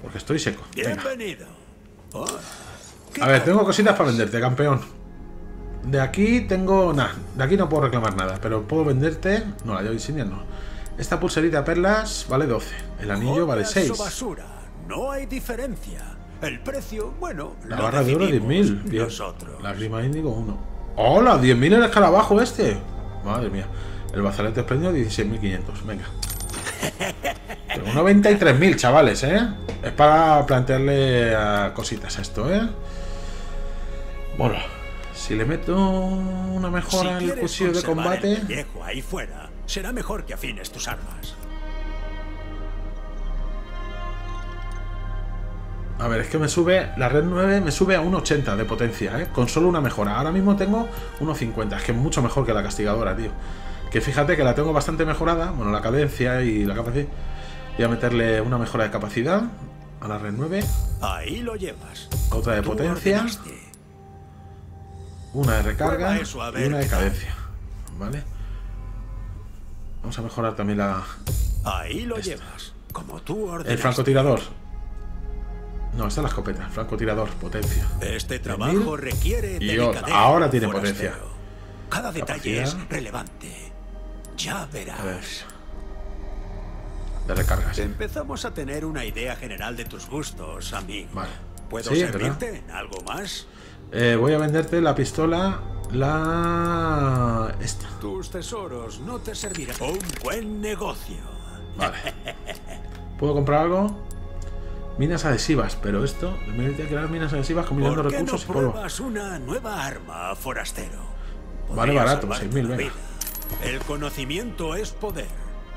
Porque estoy seco. Bienvenido. Oh, A ver, tengo cositas para venderte, campeón. De aquí tengo... Nada, de aquí no puedo reclamar nada, pero puedo venderte... No, la llave insignia no. Esta pulserita de perlas vale 12. El anillo vale 6. No hay diferencia. El precio, bueno. La barra de oro 10.000. La grima índigo 1. ¡Hola! 10.000 el escarabajo este. Madre mía. El bazalete espléndido 16.500. Venga. 93.000, chavales, ¿eh? Es para plantearle a cositas esto, ¿eh? Bueno, si le meto una mejora al cuchillo de combate... ahí fuera, será mejor que afines tus armas. A ver, es que me sube, la red 9 me sube a 1.80 de potencia, ¿eh? Con solo una mejora. Ahora mismo tengo 1.50, es que es mucho mejor que la castigadora, tío. Que fíjate que la tengo bastante mejorada, bueno, la cadencia y la capacidad. Voy a meterle una mejora de capacidad a la red 9. Ahí lo llevas. Otra de potencia. Una de recarga y una de cadencia. ¿Vale? Vamos a mejorar también la... Ahí lo llevas. Como tú ordenaste. El francotirador. No, esta es la escopeta. Francotirador, potencia. Este trabajo requiere y ahora tiene potencia. Cada detalle es relevante. Ya verás. De recargas. Empezamos a tener una idea general de tus gustos, amigo. Vale. ¿Puedo servirte en algo más? Eh, voy a venderte la pistola, la... esta. Tus tesoros no te servirán. Un buen negocio. Vale. ¿Puedo comprar algo? Minas adhesivas, pero esto me permite crear minas adhesivas combinando recursos no y polvo. una nueva arma, forastero? Vale barato, 6.000, venga. El conocimiento es poder.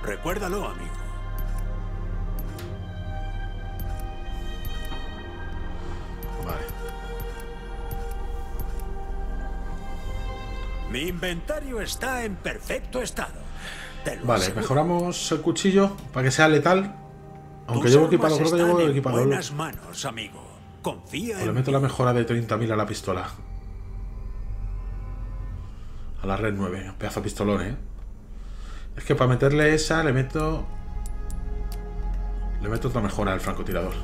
Recuérdalo, amigo. Vale. Mi inventario está en perfecto estado. Vale, mejoramos el cuchillo para que sea letal aunque llevo equipado, creo que llevo equipado. Buenas manos, amigo. Confía le meto la mejora de 30.000 a la pistola. A la red 9. Pedazo de pistolón, ¿eh? Es que para meterle esa le meto... Le meto otra mejora al francotirador.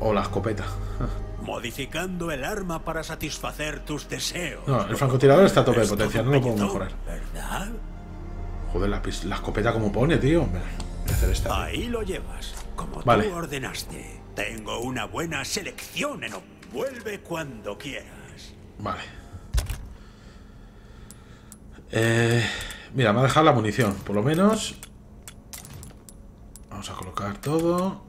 O la escopeta. Modificando el arma para satisfacer tus deseos. No, el francotirador está a tope de potencia, no lo puedo mejorar. Joder, la, la escopeta como pone, tío. Ahí lo llevas, como tú ordenaste. Tengo una buena selección en... Vuelve cuando quieras. Vale. Eh, mira, me ha dejado la munición. Por lo menos... Vamos a colocar todo.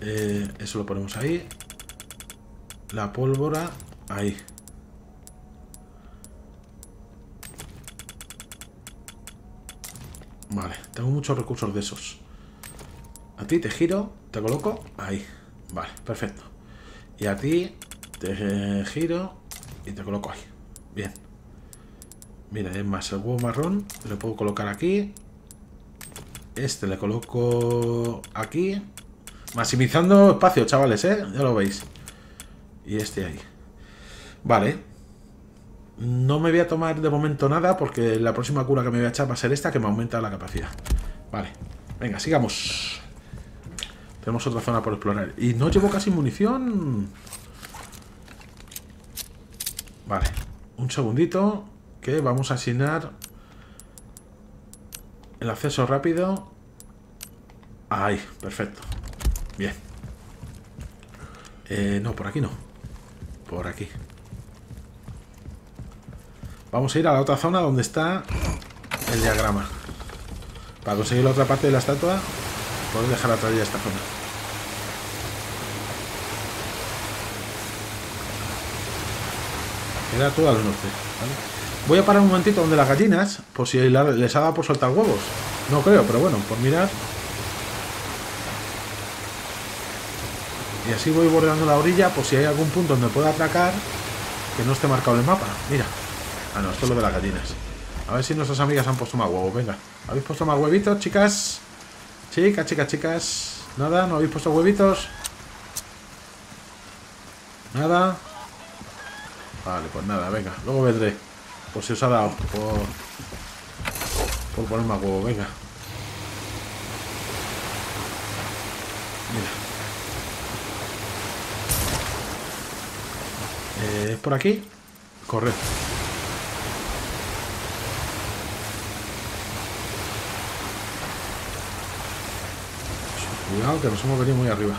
Eh, eso lo ponemos ahí. La pólvora ahí. Vale, tengo muchos recursos de esos. A ti te giro, te coloco ahí. Vale, perfecto. Y a ti te giro y te coloco ahí. Bien. Mira, es más, el huevo marrón lo puedo colocar aquí. Este le coloco aquí. Maximizando espacio, chavales, ¿eh? Ya lo veis. Y este ahí. Vale. No me voy a tomar de momento nada porque la próxima cura que me voy a echar va a ser esta que me aumenta la capacidad. Vale. Venga, sigamos. Tenemos otra zona por explorar. Y no llevo casi munición. Vale. Un segundito. Que vamos a asignar el acceso rápido. Ahí, perfecto. Bien. Eh, no, por aquí no. Por aquí. Vamos a ir a la otra zona donde está el diagrama. Para conseguir la otra parte de la estatua, poder dejar atrás ya esta zona. Queda todo al norte. Voy a parar un momentito donde las gallinas, por si les haga por soltar huevos. No creo, pero bueno, por mirar. Y así voy bordeando la orilla por si hay algún punto donde pueda atracar que no esté marcado el mapa. Mira. Ah, no, esto es lo de las gallinas. A ver si nuestras amigas han puesto más huevos. Venga. ¿Habéis puesto más huevitos, chicas? Chicas, chicas, chicas. Nada, no habéis puesto huevitos. Nada. Vale, pues nada, venga. Luego vendré. Por si os ha dado. Por, por poner más huevo, venga. Mira. ¿Es eh, por aquí? Correcto. Cuidado que nos hemos venido muy arriba.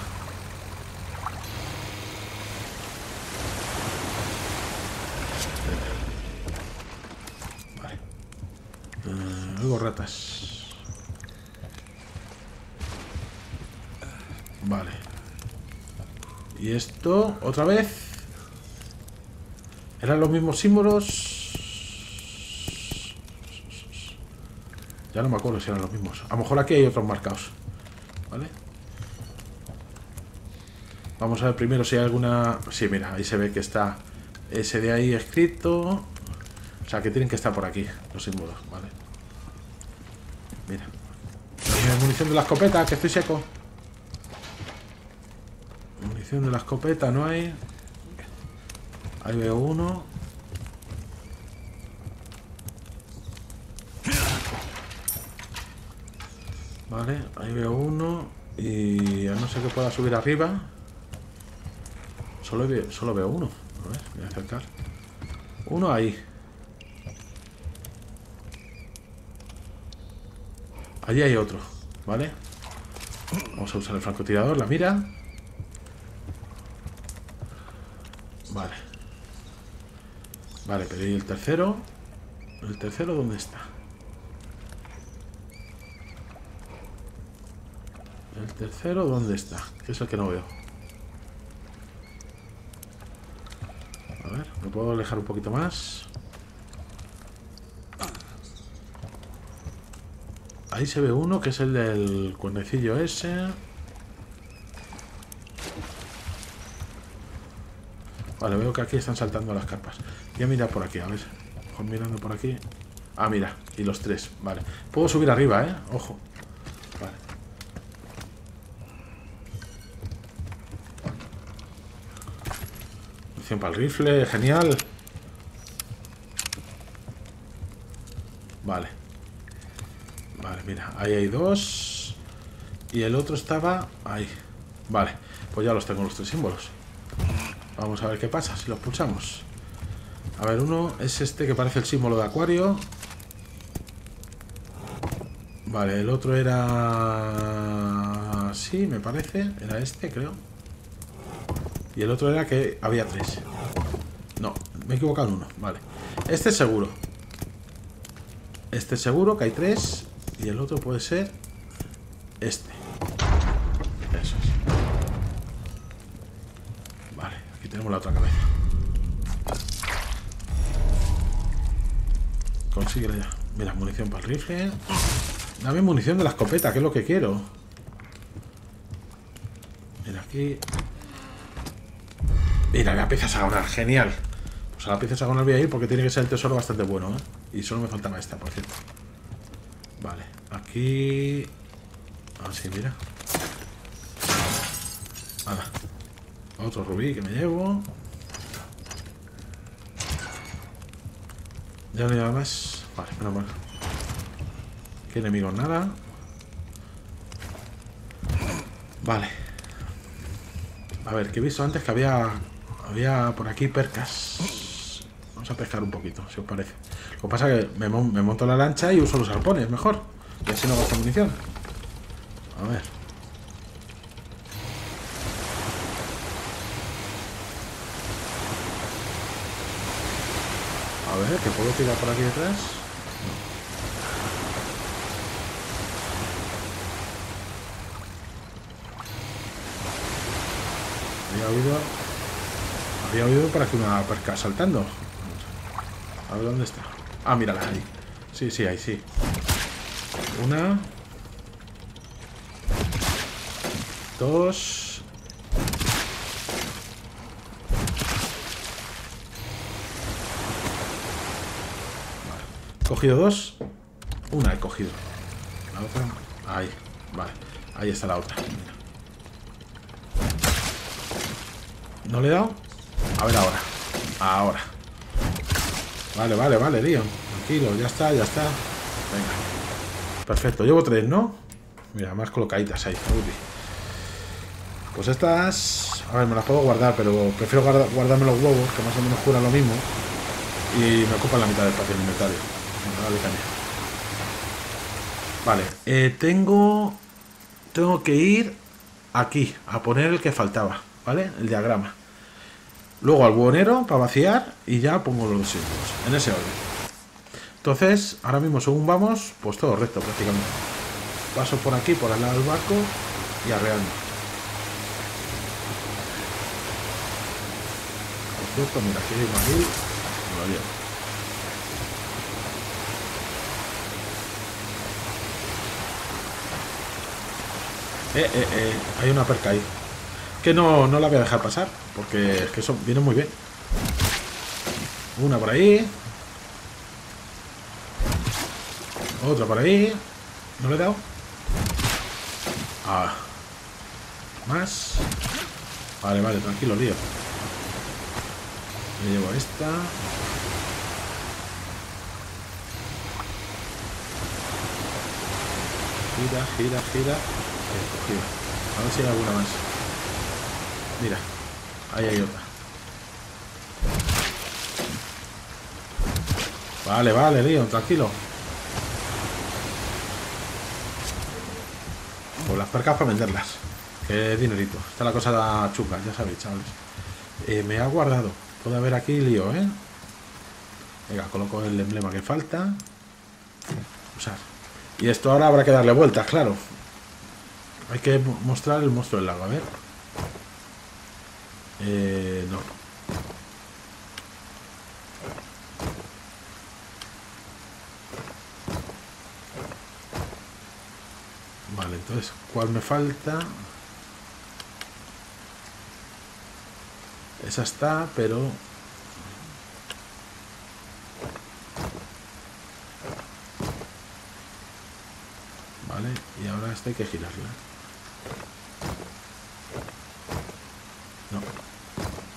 Vale. Luego ratas. Vale. Y esto, otra vez. ¿Eran los mismos símbolos? Ya no me acuerdo si eran los mismos. A lo mejor aquí hay otros marcados. Vamos a ver primero si hay alguna... Sí, mira, ahí se ve que está ese de ahí escrito. O sea, que tienen que estar por aquí los símbolos, ¿vale? Mira. munición de la escopeta, que estoy seco. Munición de la escopeta, no hay. Ahí veo uno. Vale, ahí veo uno. Y a no ser que pueda subir arriba. Solo, veo, solo veo uno. A ver, voy a acercar. Uno ahí. Allí hay otro, ¿vale? Vamos a usar el francotirador, la mira. Vale. Vale, pero ¿y el tercero? ¿El tercero dónde está? Tercero dónde está? Que es el que no veo. A ver, ¿me puedo alejar un poquito más? Ahí se ve uno, que es el del cuernecillo ese. Vale, veo que aquí están saltando las carpas. Voy a mirar por aquí, a ver. Mejor mirando por aquí. Ah, mira. Y los tres. Vale. Puedo subir arriba, ¿eh? Ojo. Opción para el rifle. Genial. Vale. Vale, mira. Ahí hay dos. Y el otro estaba ahí. Vale. Pues ya los tengo los tres símbolos. Vamos a ver qué pasa si los pulsamos. A ver, uno es este que parece el símbolo de acuario. Vale, el otro era... Sí, me parece. Era este, creo. Y el otro era que había tres. No, me he equivocado en uno. Vale. Este es seguro. Este es seguro que hay tres. Y el otro puede ser... Este. Eso es. Vale, aquí tenemos la otra cabeza. Consíguela ya. Mira, munición para el rifle. Dame munición de la escopeta, que es lo que quiero. Mira, aquí. Mira, la pieza hexagonal, genial. Pues a la pieza hexagonal voy a ir porque tiene que ser el tesoro bastante bueno, ¿eh? Y solo me faltaba esta, por cierto. Vale, aquí... Ah, mira. Nada. Otro rubí que me llevo. Ya no nada más. Vale, menos mal. ¿Qué enemigos? Nada. Vale. A ver, que he visto antes que había había por aquí percas. Vamos a pescar un poquito, si os parece. Lo que pasa es que me, monto la lancha y uso los arpones, mejor. Y así no gasto munición. A ver. A ver, ¿que puedo tirar por aquí detrás? Había oído... Había oído para que una perca saltando. A ver dónde está. Ah, mírala ahí. Sí, sí, ahí sí. Una. Dos. Vale. Cogido dos. Una he cogido. La otra. Ahí. Vale. Ahí está la otra. ¿No le he dado? A ver ahora. Ahora. Vale, vale, vale, Leon. Tranquilo, ya está, ya está. Venga. Perfecto, llevo tres, ¿no? Mira, más colocaditas ahí. Pues estas... A ver, me las puedo guardar, pero prefiero guardarme los huevos, que más o menos curan lo mismo. Y me ocupan la mitad del espacio en inventario. Vale, eh, tengo... Tengo que ir aquí, a poner el que faltaba, ¿vale? El diagrama. Luego al buhonero para vaciar y ya pongo los símbolos, en ese orden. Entonces, ahora mismo según vamos, pues todo recto prácticamente. Paso por aquí, por al lado del barco y arreando. Por cierto, mira, aquí hay un lo. Eh, eh, eh, hay una perca ahí que no, no la voy a dejar pasar, porque es que eso viene muy bien. Una por ahí. Otra por ahí. ¿No le he dado? Ah. Más. Vale, vale, tranquilo, lío. Me llevo esta. Gira, gira, gira. A ver si hay alguna más. Mira, ahí hay otra. Vale, vale, Leon, tranquilo. Pues las percas para venderlas. Qué dinerito. Está la cosa chunga, ya sabéis, chavales. Eh, me ha guardado. Puede haber aquí lío, ¿eh? Venga, coloco el emblema que falta. Usar. Y esto ahora habrá que darle vueltas, claro. Hay que mostrar el monstruo del lago, a ver. Eh, no. Vale, entonces, ¿cuál me falta? Esa está, pero... Vale, y ahora esta hay que girarla.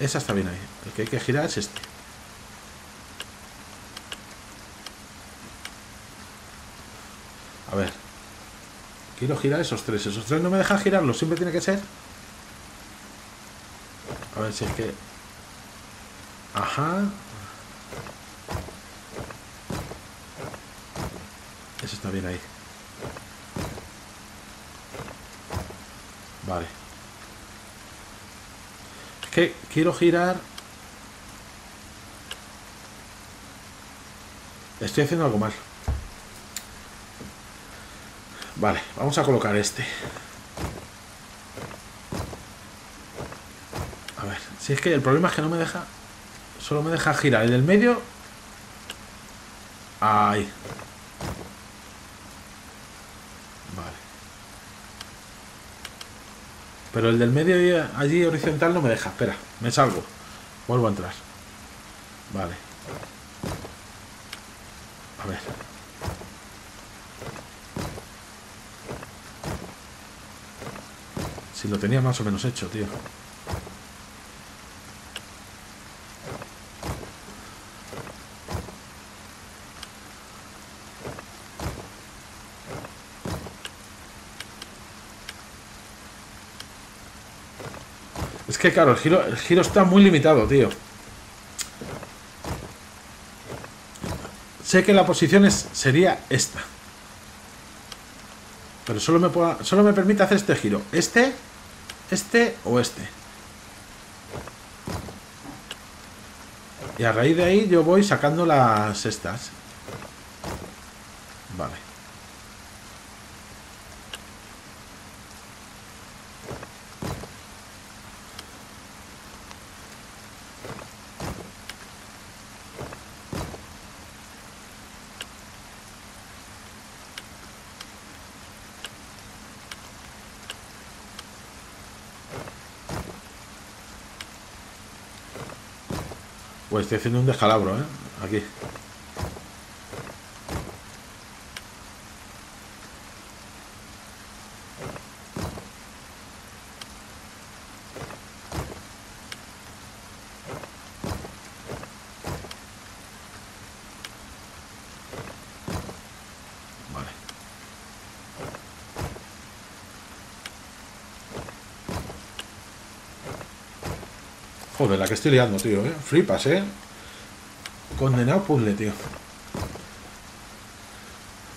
Esa está bien ahí. El que hay que girar es este. A ver. Quiero girar esos tres. Esos tres no me dejan girarlos. Siempre tiene que ser. A ver si es que... Ajá. Eso está bien ahí. Vale que quiero girar... Estoy haciendo algo mal. Vale, vamos a colocar este. A ver, si es que el problema es que no me deja... Solo me deja girar el del medio... Ahí. Pero el del medio allí horizontal no me deja. Espera, me salgo. Vuelvo a entrar. Vale. A ver. Si lo tenía más o menos hecho, tío. Que claro, el giro, el giro está muy limitado, tío. Sé que la posición es, sería esta. Pero solo me, solo me permite hacer este giro. Este, este o este. Y a raíz de ahí yo voy sacando las estas. Vale. Pues estoy haciendo un descalabro, ¿eh? Aquí. Joder, la que estoy liando, tío, ¿eh? Flipas, ¿eh? Condenado puzzle, tío.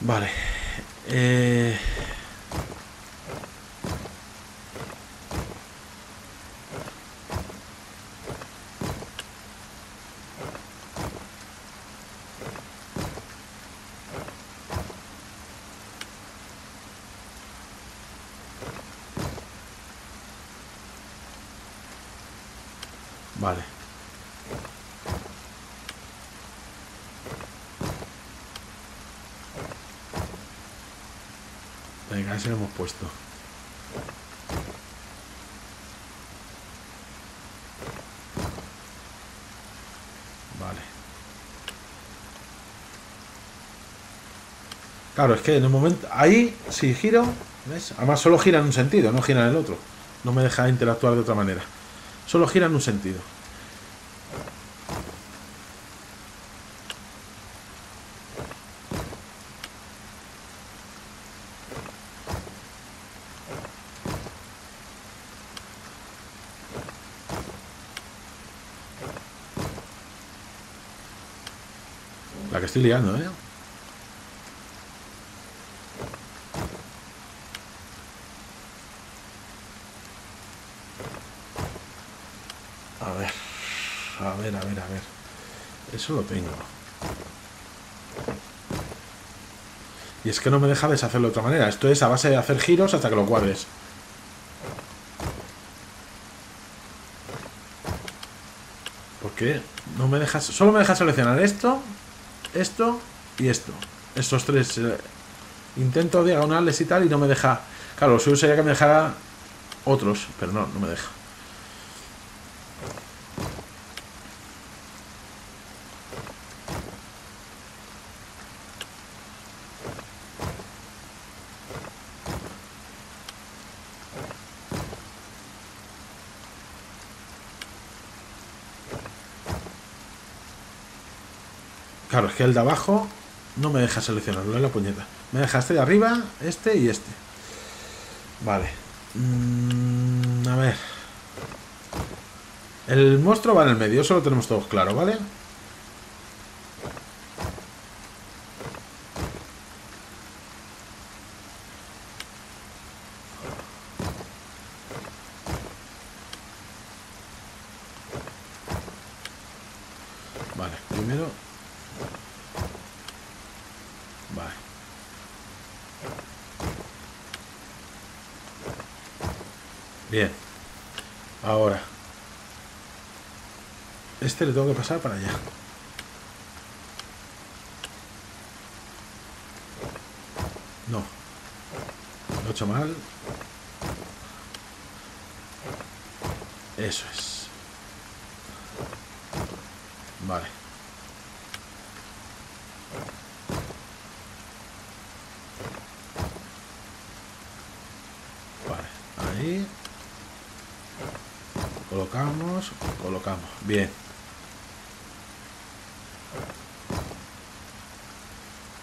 Vale. Eh... Vale. Lo hemos puesto. Vale. Claro, es que en el momento... Ahí, si giro... ¿Ves? Además solo gira en un sentido, no gira en el otro. No me deja interactuar de otra manera. Solo gira en un sentido. Liando, ¿eh? A ver, a ver, a ver, a ver. Eso lo tengo. Y es que no me deja deshacerlo de otra manera. Esto es a base de hacer giros hasta que lo cuadres. ¿Por qué? No me dejas... Solo me deja seleccionar esto, esto y esto. Estos tres. Eh, intento diagonales y tal y no me deja... Claro, lo suyo sería que me dejara otros, pero no, no me deja. Que el de abajo no me deja seleccionarlo, es la puñeta. Me deja este de arriba, este y este. Vale. Mm, a ver. El monstruo va en el medio, eso lo tenemos todos claro. Vale, primero Vale. Bien. Ahora. Le tengo que pasar para allá. No. Lo he hecho mal. Eso es. Vale. Vale, ahí. Colocamos, colocamos. Bien.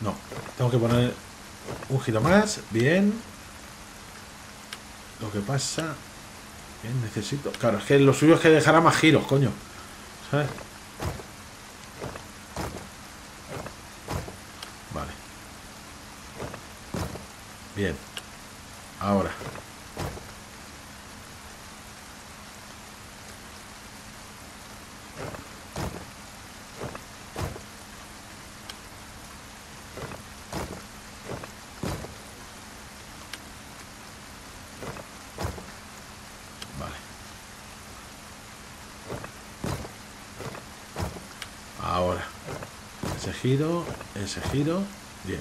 No, tengo que poner un giro más. Bien. Lo que pasa... necesito? Claro, es que lo suyo es que dejara más giros, coño. Vale. Bien. Ahora. giro, ese giro, bien.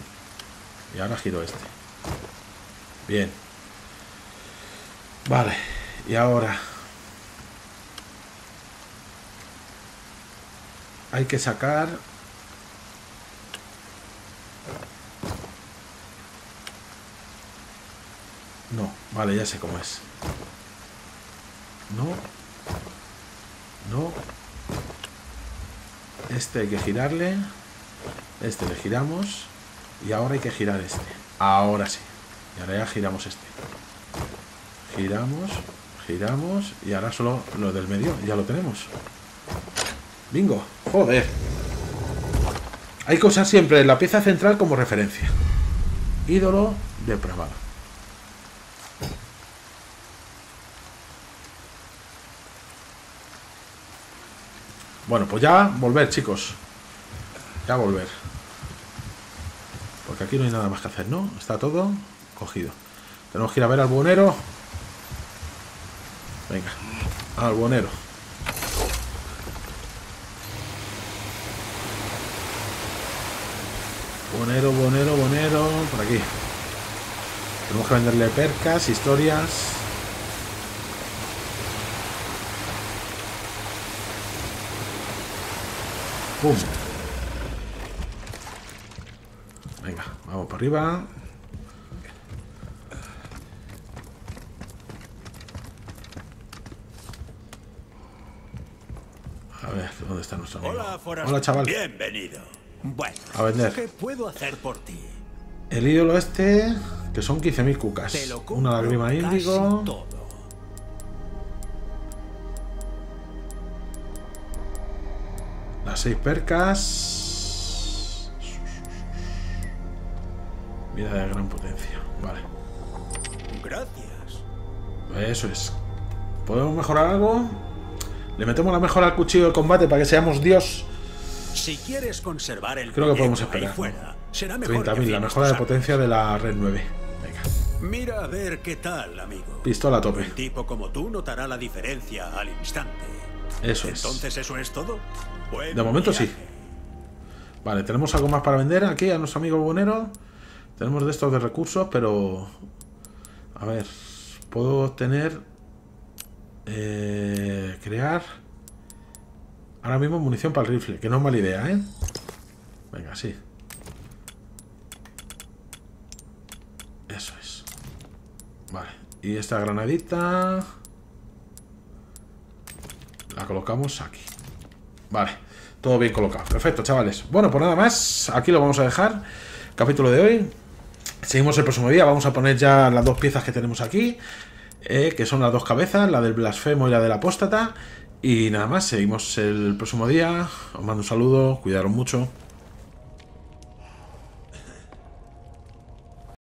Y ahora giro este. Bien. Vale, y ahora... Hay que sacar... No, vale, ya sé cómo es. No. No. Este hay que girarle. Este le giramos. Y ahora hay que girar este. Ahora sí. Y ahora ya giramos este. Giramos, giramos. Y ahora solo lo del medio. Ya lo tenemos. Bingo. Joder. Hay que usar siempre la pieza central como referencia. Ídolo depravado. Bueno, pues ya volver, chicos. Ya volver. Aquí no hay nada más que hacer, ¿no? Está todo cogido. Tenemos que ir a ver al buhonero. Venga, al buhonero. Buhonero, buhonero, buhonero. Por aquí. Tenemos que venderle percas, historias. ¡Pum! Vamos para arriba. A ver, ¿dónde está nuestro amigo? Hola, chaval. Bienvenido. Bueno, a vender. ¿Qué puedo hacer por ti? El ídolo este, que son 15.000 cucas. Una lágrima índigo. Las seis percas. De gran potencia. Vale. Gracias. Eso es. ¿Podemos mejorar algo? Le metemos la mejora al cuchillo de combate para que seamos Dios. Si quieres conservar el Creo que podemos esperar. Fuera, 30.000, la mejora de potencia de la red 9. Venga. Mira a ver qué tal, amigo. Pistola a tope. Un tipo como tú notará la diferencia al instante. Eso es. Entonces, ¿eso es todo? de momento sí. Vale, ¿tenemos algo más para vender aquí a nuestro amigo Bonero? Tenemos de estos de recursos, pero... A ver, puedo obtener... Eh, crear... Ahora mismo munición para el rifle, que no es mala idea, ¿eh? Venga, sí. Eso es. Vale. Y esta granadita... La colocamos aquí. Vale. Todo bien colocado. Perfecto, chavales. Bueno, pues nada más. Aquí lo vamos a dejar. Capítulo de hoy. Seguimos el próximo día, vamos a poner ya las dos piezas que tenemos aquí, eh, que son las dos cabezas, la del blasfemo y la del apóstata. Y nada más, seguimos el próximo día. Os mando un saludo, cuidaros mucho.